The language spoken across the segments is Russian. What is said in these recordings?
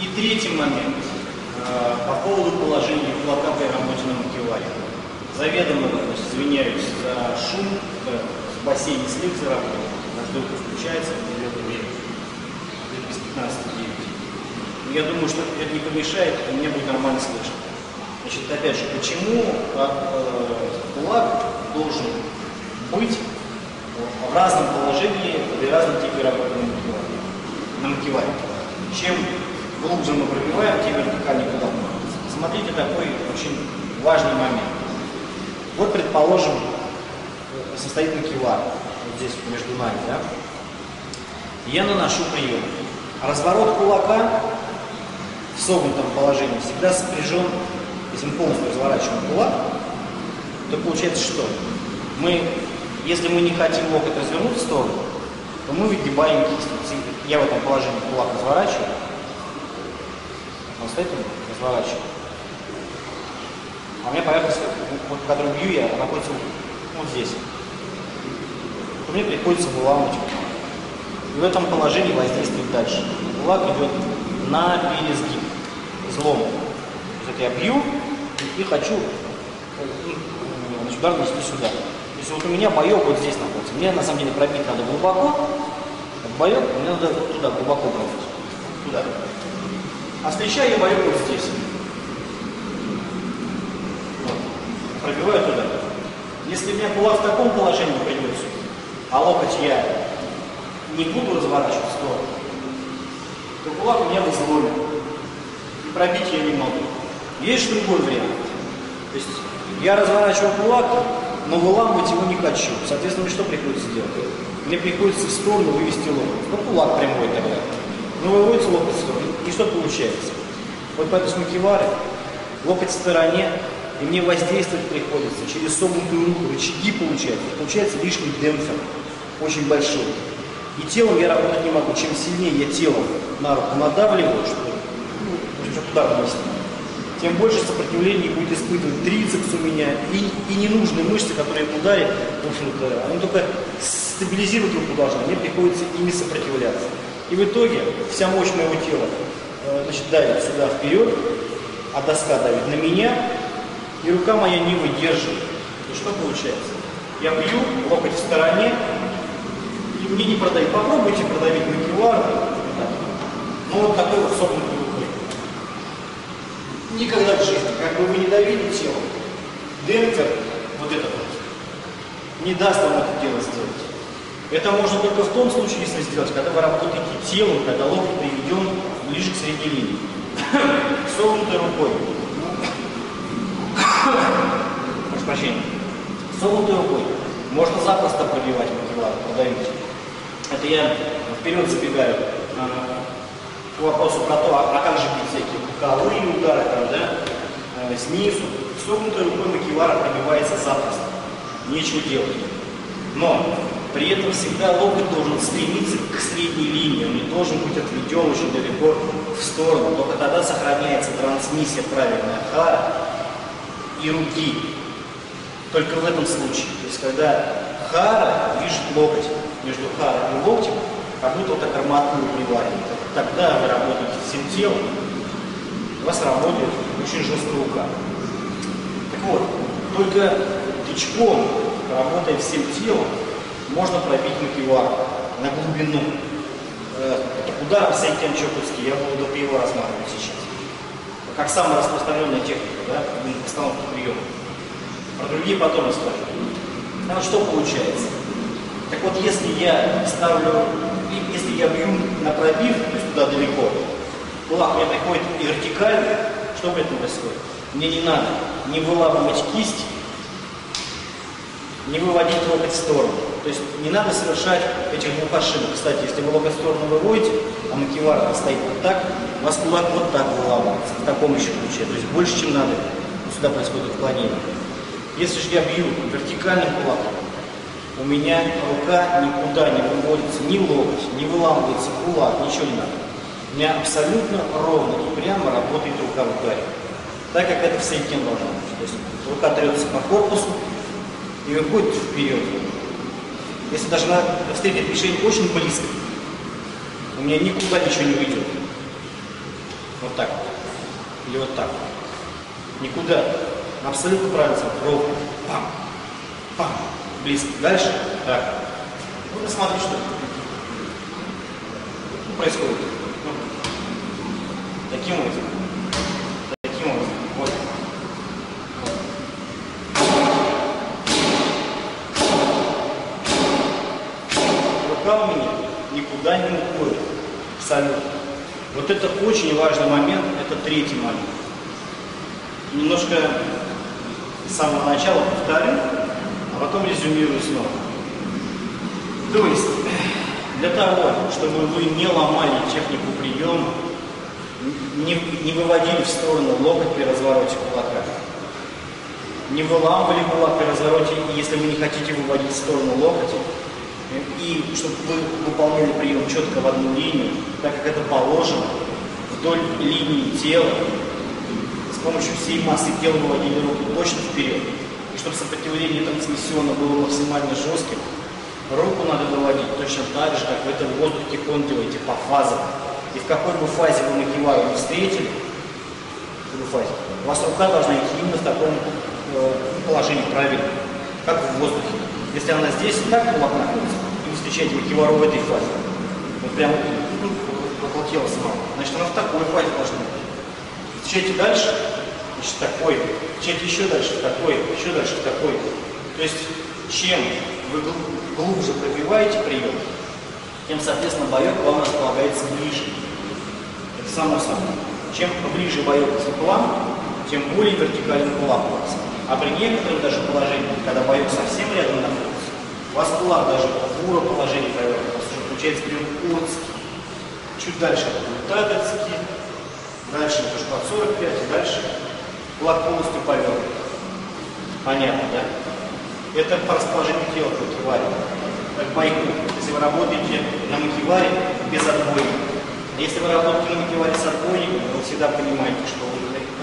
И третий момент э, по поводу положения кулака при работе на макеваре. Заведомо значит, извиняюсь за шум, э, в бассейне слив заработал, раздувка включается в определенное время, без 15 9. Я думаю, что это не помешает, и мне будет нормально слышно. Значит, опять же, почему э, кулак должен быть в разном положении при разном типе работы на макеваре? На макеваре. Чем глубже мы пробиваем, тем вертикальнее кулак. Смотрите такой очень важный момент. Вот, предположим, состоит макевар, вот здесь между нами, да? Я наношу прием. Разворот кулака в согнутом положении всегда сопряжен, если мы полностью разворачиваем кулак, то получается что? Мы, если мы не хотим локоть развернуть в сторону, то мы выгибаем кисть. Я в этом положении кулак разворачиваю, он стоит, разворачиваю. А у меня поверхность, вот, по которой бью я, находится вот здесь. Мне приходится выламывать И в этом положении воздействует дальше. Кулак идет на пересгиб, излом. То есть я бью и хочу значит, удар нанести сюда. То есть вот у меня боек вот здесь находится. Мне на самом деле пробить надо глубоко. Боек мне надо туда глубоко пробить. Туда. А с плеча я боек вот здесь. Вот. Пробиваю туда. Если у меня кулак в таком положении придется, а локоть я не буду разворачивать в сторону, то кулак у меня в изломе. И пробить я не могу. Есть другой вариант. То есть я разворачиваю кулак, но выламывать его не хочу. Соответственно, что приходится делать? Мне приходится в сторону вывести локоть. Ну, кулак прямой тогда. Ну, выводится локоть в сторону. И что получается? Вот по этой смокиваре локоть в стороне, и мне воздействовать приходится через согнутую руку, рычаги получается. Получается лишний демпфер, очень большой. И телом я работать не могу. Чем сильнее я телом на руку надавливаю, чтобы, ну, туда нанести, тем больше сопротивления будет испытывать трицепс у меня и, и ненужные мышцы, которые в ударе, в общем-то, они только стабилизировать руку должны, мне приходится ими сопротивляться. И в итоге вся мощь моего тела значит, давит сюда вперед, а доска давит на меня, и рука моя не выдерживает. И что получается? Я бью, локоть в стороне, и мне не продавить. Попробуйте продавить макевар. Ну вот такой вот согнутый рукой. Никогда в жизни, как бы вы не давили тело, демпфер, вот этот вот, не даст вам это дело сделать. Это можно только в том случае, если сделать, когда вы работаете телом, когда локоть приведен ближе к средней линии. Согнутой рукой. Прошу прощения. Согнутой рукой. Можно запросто пробивать макевар, продавить. Это я вперед забегаю к вопросу про то, а, а как же бить всякие боковые удары, там, да, э, снизу. Согнутой рукой макевара пробивается запросто. Нечего делать. Но при этом всегда локоть должен стремиться к средней линии, он не должен быть отведен очень далеко в сторону. Только тогда сохраняется трансмиссия правильная хара и руки. Только в этом случае. То есть когда хара движет локоть между харой и локтем, как будто вот так арматуру приваривает. Тогда вы работаете всем телом, у вас работает очень жесткая рука. Так вот, только тычком, работая всем телом, можно пробить макевар на глубину. Э, ударом Сайтян Чоковский я буду его рассматривать сейчас. Как самая распространенная техника, да, постановки приема. Про другие потом расскажу. Там что получается? Так вот, если я ставлю, если я бью на пробив, то есть туда далеко, кулак мне приходит и вертикально, что при этом происходит? Мне не надо не выламывать кисть, не выводить локоть в сторону. То есть не надо совершать этих двух ошибок. Кстати, если вы локоть в сторону выводите, а макевар стоит вот так, у вас кулак вот так выламывается, в таком еще ключе. То есть больше, чем надо. Сюда происходит отклонение. Если же я бью вертикальным кулаком, у меня рука никуда не выводится, ни локоть, не выламывается кулак, ничего не надо. У меня абсолютно ровно и прямо работает рука в ударе. Так как это в сейтен должно быть. То есть рука трется по корпусу и выходит вперед. Если даже она встретит мишень очень близко, у меня никуда ничего не уйдет. Вот так. Или вот так. Никуда. Абсолютно правильно. Ровно. Пам. Пам. Близко. Дальше. Так. Ну, посмотри, что происходит. Ну, таким образом. Таким образом. Вот. Меня никуда не уходит. Абсолютно. Вот это очень важный момент, это третий момент. Немножко с самого начала повторю, а потом резюмирую снова. То есть, для того, чтобы вы не ломали технику приема, не, не выводили в сторону локоть при развороте кулака, не выламывали кулак при развороте, если вы не хотите выводить в сторону локоть, и чтобы вы выполняли прием четко в одну линию, так как это положено, вдоль линии тела, с помощью всей массы тела выводили руки точно вперед, и чтобы сопротивление трансмиссиона было максимально жестким, руку надо выводить точно так же, как в этом воздухе контуете по фазам. И в какой бы фазе вы макевару не встретили, в фазе, у вас рука должна идти именно в таком э, положении правильно, как в воздухе. Если она здесь так кулак находится, и вы встречаете макевару в этой фазе, вот прямо ну, самого, значит она в такой фазе должна быть. Встречаете дальше, значит такой, встречаете еще дальше, такой, еще дальше, такой. То есть чем вы глубже пробиваете прием, тем, соответственно, боек вам располагается ближе. Это само собой. Чем ближе боек к вам, тем более у вас. А при некоторых даже положениях, когда боек совсем рядом находится, у вас кулак даже в уро положении повернут, у вас уже получается прием урцкий. Чуть дальше это дальше это под 45, и дальше кулак полностью повернут. Понятно, да? Это по расположению тела к макеваре. Как бойку. Если вы работаете на макеваре без отбойника. Если вы работаете на макеваре с отбойником, вы всегда понимаете, что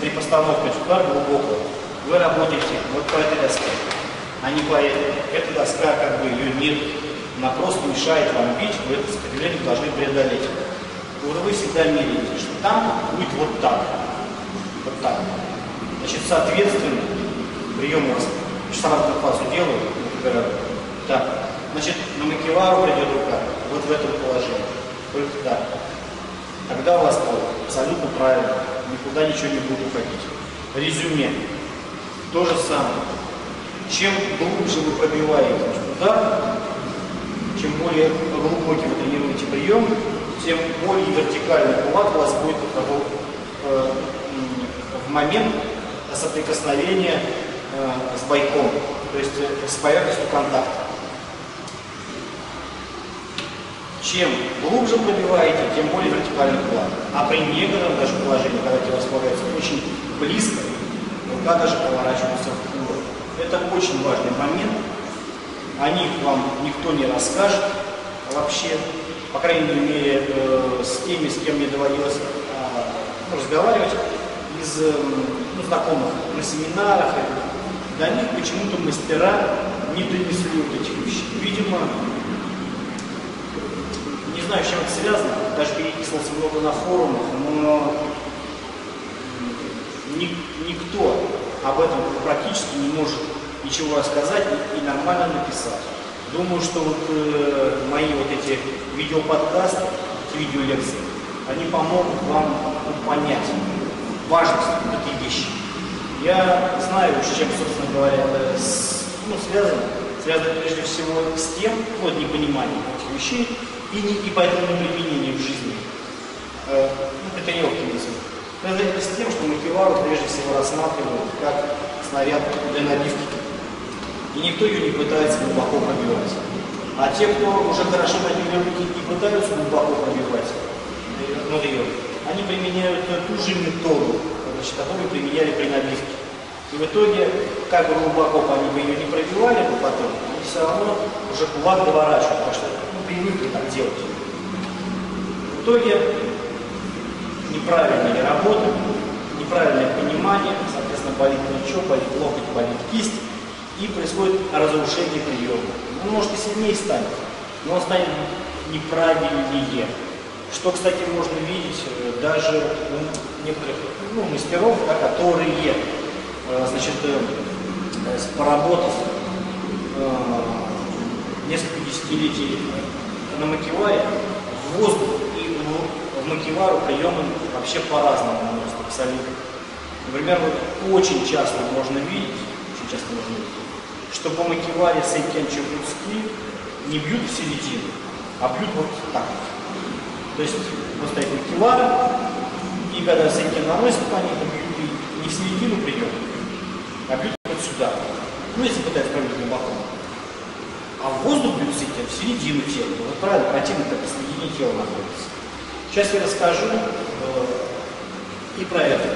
при постановке удар глубокого вы работаете вот по этой доске, а не по этой. Эта доска, как бы ее нет, она просто мешает вам бить, вы это сопротивление должны преодолеть. Вот вы всегда меряете, что там будет вот так. Вот так. Значит, соответственно, прием у вас стандартную фазу делаю, выбираю. Так, значит, на макевару придет рука, вот в этом положении. Только так. Тогда у вас абсолютно правильно, никуда ничего не будет уходить. Резюме. То же самое. Чем глубже вы пробиваете удар, чем более глубокий вы тренируете прием, тем более вертикальный кулак у вас будет э, в момент соприкосновения Э, с бойком, то есть э, с поверхностью контакта. Чем глубже пробиваете, тем более вертикальный кулак. А при некотором даже положении, когда тело располагается очень близко, рука даже поворачивается в кулак. Это очень важный момент. О них вам никто не расскажет вообще, по крайней мере, э, с теми, с кем мне доводилось э, разговаривать, из э, ну, знакомых на семинарах, до них почему-то мастера не донесли вот этих вещей. Видимо, не знаю, с чем это связано, даже переписывался много на форумах, но никто об этом практически не может ничего рассказать и, и нормально написать. Думаю, что вот э, мои вот эти видеоподкасты, эти видеолекции, они помогут вам понять важность этой вещи. Я знаю, с чем, собственно говоря, это ну, связано. Связано прежде всего с тем, вот непониманием этих вещей и, не, и поэтому неприменением в жизни. Э, ну, при тренировке назовем. Связано с тем, что макевару прежде всего рассматривают как снаряд для набивки. И никто ее не пытается глубоко пробивать. А те, кто уже хорошо набили и пытаются глубоко пробивать внутри, они применяют ту же методу, значит, которую применяли при набивке. И в итоге, как бы глубоко они бы ее не пробивали бы потом, они все равно уже кулак доворачивают, потому что ну, привыкли так делать. В итоге неправильная работа, неправильное понимание, соответственно, болит плечо, болит локоть, болит кисть, и происходит разрушение приема. Он может и сильнее станет, но он станет неправильнее. Что, кстати, можно видеть э, даже у некоторых ну, мастеров, да, которые, э, значит, э, поработав несколько десятилетий на макеваре, воздух в макевару приемы вообще по-разному наносят абсолютно. Например, вот очень часто можно видеть, очень часто можно видеть, что по макеваре сейкен чебурски не бьют в середину, а бьют вот так вот. То есть вот стоит макевара, и когда сейкен ней, то бьют не в середину приема, а бьют вот сюда. Ну, если пытаются пробить глубоко. А воздух бьют сейкен в середину тела. Вот правильно, противник как посередине тела находится. Сейчас я расскажу э, и про это.